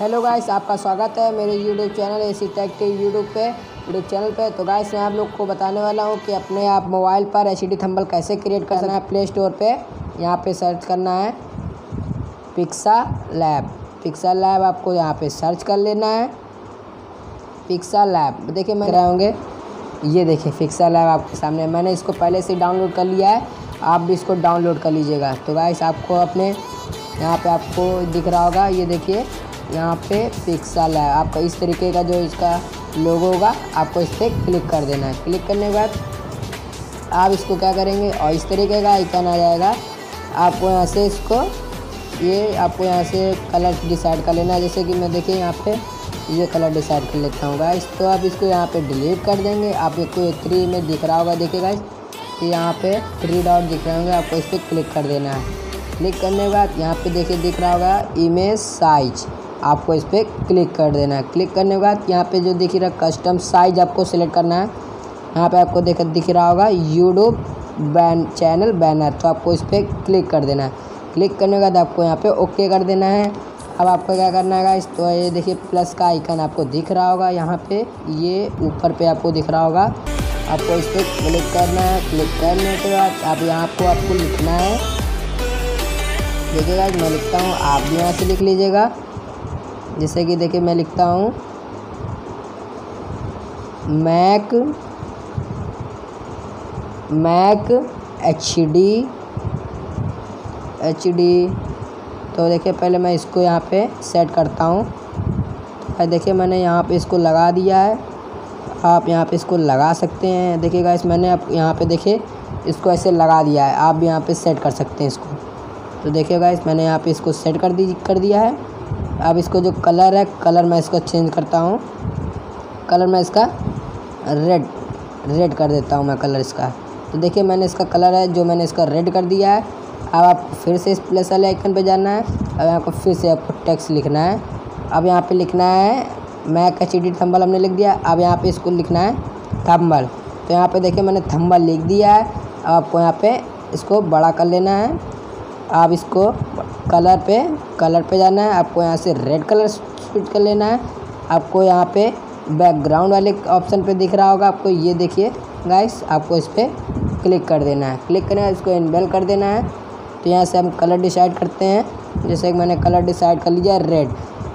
Hello guys आपका स्वागत है मेरे YouTube channel A C tech के यूट्यूब पे यूट्यूब चैनल पे। तो गाइस मैं आप लोग को बताने वाला हूँ कि अपने आप मोबाइल पर एच डी थंबल कैसे क्रिएट करना है। प्ले स्टोर पे यहाँ पे सर्च करना है पिक्सा लैब पिक्सा लैब आपको यहाँ पे सर्च कर लेना है। पिक्सा लैब देखिए मैं होंगे। ये देखिए पिक्सा लैब आपके सामने। मैंने इसको पहले से डाउनलोड कर लिया है। आप भी इसको डाउनलोड कर लीजिएगा। तो गाइस आपको अपने यहाँ पे आपको दिख रहा होगा। ये देखिए यहाँ पे पिक्सल है। आपका इस तरीके का जो इसका लोगो होगा, आपको इस पर क्लिक कर देना है। क्लिक करने के बाद आप इसको क्या करेंगे? और इस तरीके का आइकन आ जाएगा। आपको यहाँ से इसको, ये आपको यहाँ से कलर डिसाइड कर लेना है। जैसे कि मैं देखिए यहाँ पे ये कलर डिसाइड कर लेता हूँ गाइस तो आप इसको यहाँ पे डिलीट कर देंगे। आप को थ्री में दिख रहा होगा, देखिए गाइस कि यहाँ पे थ्री डॉट दिख रहे होंगे। आपको इस पर क्लिक कर देना है। क्लिक करने के बाद यहाँ पे देखिए दिख रहा होगा इमेज साइज़ आपको इस पर क्लिक कर देना है। क्लिक करने के बाद यहाँ पे जो दिख रहा कस्टम साइज़ आपको सिलेक्ट करना है। यहाँ पे आपको देख, दिख रहा होगा यूट्यूब बैन चैनल बैनर तो आपको इस पर क्लिक कर देना है। क्लिक करने के बाद आपको यहाँ पे ओके कर देना है। अब आपको क्या करना है इस तो ये देखिए प्लस का आइकन आपको दिख रहा होगा। यहाँ पे ये ऊपर पे आपको दिख रहा होगा। आपको इस पर क्लिक करना है। क्लिक करने के बाद आप यहाँ को आपको लिखना है। देखिएगा मैं लिखता हूँ, आप भी यहाँ से लिख लीजिएगा। जैसे कि देखिए मैं लिखता हूँ। Mac Mac H D H D तो देखिए पहले मैं इसको यहाँ पे सेट करता हूँ। तो देखिए मैंने यहाँ पे इसको लगा दिया है। आप यहाँ पे इसको लगा सकते हैं। देखिए गाइस मैंने आप यहाँ पे देखिए इसको ऐसे लगा दिया है। आप भी यहाँ पे सेट कर सकते हैं इसको। तो देखिए गाइस मैंने यहाँ पे इसको सेट कर दी, कर दिया है। अब इसको जो कलर है, कलर मैं इसको चेंज करता हूँ। कलर मैं इसका रेड रेड कर देता हूँ मैं कलर इसका। तो देखिए मैंने इसका कलर है, जो मैंने इसका रेड कर दिया है। अब आप फिर से इस प्लस वाले आइकन पे जाना है। अब यहाँ पर फिर से आपको टेक्स्ट लिखना है। अब यहाँ पे लिखना है मैक एच थम्बल हमने लिख दिया। अब यहाँ पे इसको लिखना है थम्बल तो यहाँ पे देखिए मैंने थम्बल लिख दिया है। अब आपको यहाँ पे इसको बड़ा कर लेना है। आप इसको कलर पे कलर पे जाना है, आपको यहाँ से रेड कलर स्विच कर लेना है। आपको यहाँ पे बैकग्राउंड वाले ऑप्शन पे दिख रहा होगा। आपको ये देखिए गाइस आपको इस पर क्लिक कर देना है। क्लिक करना है इसको इनबेल कर देना है। तो यहाँ से हम कलर डिसाइड करते हैं। जैसे कि मैंने कलर डिसाइड कर लिया रेड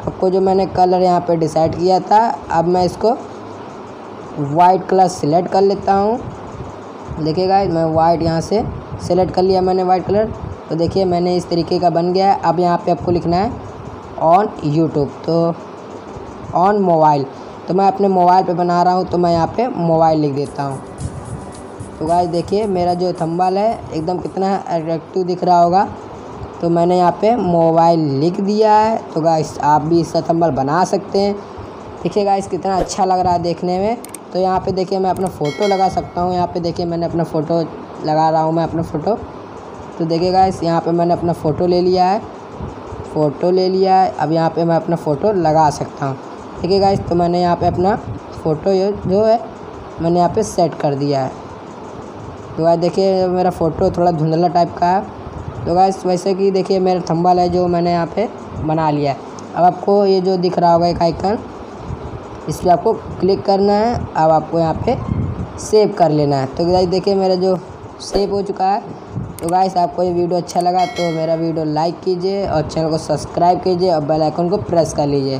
आपको जो मैंने कलर यहाँ पे डिसाइड किया था, अब मैं इसको वाइट कलर सिलेक्ट कर लेता हूँ। देखिएगा मैं वाइट यहाँ से सिलेक्ट कर लिया मैंने वाइट कलर तो देखिए, मैंने इस तरीके का बन गया है। अब यहाँ पे आपको लिखना है ऑन यूट्यूब तो ऑन मोबाइल तो मैं अपने मोबाइल पे बना रहा हूँ तो मैं यहाँ पे मोबाइल लिख देता हूँ। तो गाइस देखिए, मेरा जो थंबल है, एकदम कितना अट्रैक्टिव दिख रहा होगा। तो मैंने यहाँ पे मोबाइल लिख दिया है। तो गाइस आप भी इसका थंबल बना सकते हैं। देखिए गाइस कितना अच्छा लग रहा है देखने में। तो यहाँ पे देखिए, मैं अपना फ़ोटो लगा सकता हूँ। यहाँ पे देखिए, मैंने अपना फ़ोटो लगा रहा हूँ, मैं अपना फ़ोटो तो देखिए गाइस यहाँ पे मैंने अपना फ़ोटो ले लिया है। फ़ोटो ले लिया है। अब यहाँ पे मैं अपना फ़ोटो लगा सकता हूँ। देखिए गाइस तो मैंने यहाँ पे अपना फ़ोटो जो है, मैंने यहाँ पे सेट कर दिया है। तो गाइस देखिए, मेरा फ़ोटो थोड़ा धुंधला टाइप का है। तो गाइस वैसे कि देखिए, मेरा थंबल है जो मैंने यहाँ पे बना लिया है। अब आपको ये जो दिख रहा होगा एक आइकन इस पर आपको क्लिक करना है। अब आपको यहाँ पे सेव कर लेना है। तो गाइस देखिए, मेरा जो सेव हो चुका है तो गाइस आपको ये वीडियो अच्छा लगा तो मेरा वीडियो लाइक कीजिए और चैनल को सब्सक्राइब कीजिए और बेल आइकन को प्रेस कर लीजिए।